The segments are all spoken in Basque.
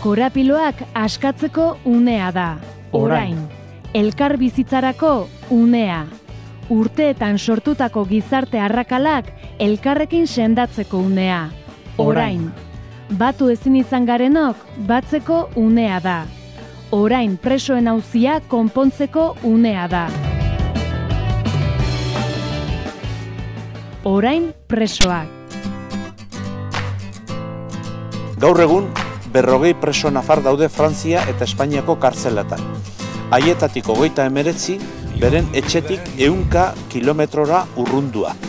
Korapiloak askatzeko unea da. Orain. Elkar bizitzarako unea. Urteetan sortutako gizarte arrakalak elkarrekin sendatzeko unea. Orain. Batu ezin izan garenok batzeko unea da. Orain presoen auzia konpontzeko unea da. Orain presoak. Gaur egun, berrogei preso nafar daude Frantzia eta Espainiako kartzeletan. Haietatik hogeita emeretzi, beren etxetik eunka kilometrora urrunduak.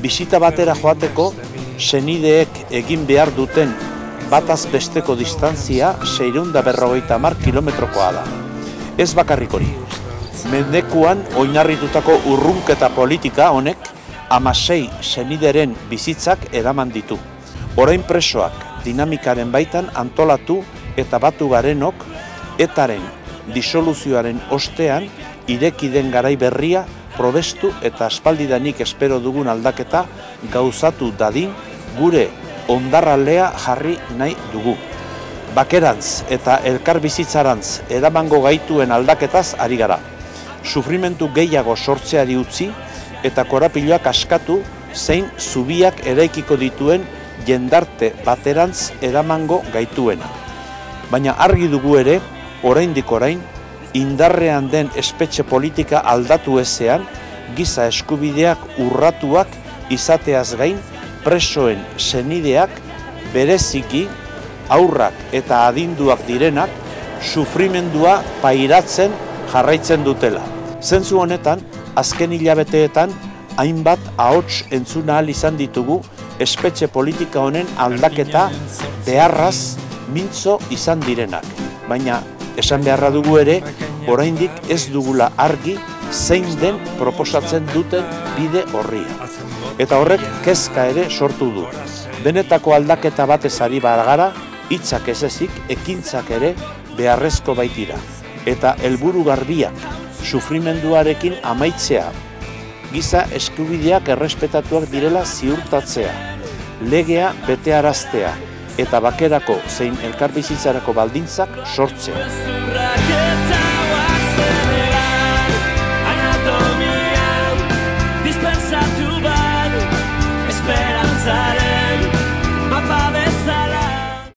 Bisita batera joateko, senideek egin behar duten bataz besteko distantzia seireunda berrogeita mar kilometrokoa da. Ez bakarrik hori. Mendekuan oinarritutako urrunketa politika honek amasei senideren bizitzak eraman ditu. Orain presoak dinamikaren baitan antolatu eta batu garenok etaren disoluzioaren ostean ireki den garai berria probestu eta aspaldidanik espero dugun aldaketa gauzatu dadin gure ondarralea jarri nahi dugu. Bakerantz eta elkar bizitzarantz eramango gaituen aldaketaz ari gara. Sufrimentu gehiago sortzeari utzi eta korapiloak askatu zein zubiak eraikiko dituen jendarte baterantz eramango gaituena. Baina argi dugu ere, oraindik orain, indarrean den espetxe politika aldatu ezean, giza eskubideak urratuak izateaz gain, presoen senideak bereziki aurrak eta adinduak direnak sufrimendua pairatzen jarraitzen dutela. Zentzu honetan, azken hilabeteetan, hainbat ahots entzuna ahal izan ditugu espetxe politika honen aldaketa beharraz mintzo izan direnak. Baina esan beharra dugu ere, oraindik ez dugula argi zein den proposatzen duten bide horria. Eta horrek kezka ere sortu du. Benetako aldaketa batez ari baragara, hitzak ez ezik, ekintzak ere beharrezko baitira. Eta helburu garbiak, sufrimenduarekin amaitzea, giza eskubideak errespetatuak direla ziurtatzea, legea betearaztea eta bakerako zein elkarbizitzarako baldintzak sortzea.